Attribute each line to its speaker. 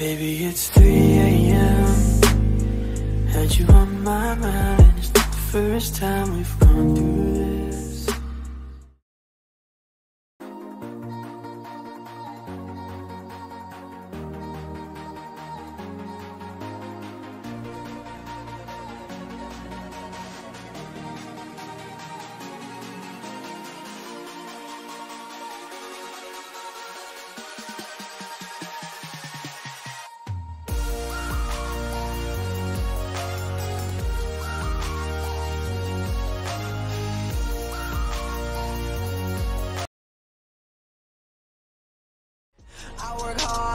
Speaker 1: Maybe it's 3 a.m. Had you on my mind, it's not the first time we've gone through this.
Speaker 2: I work hard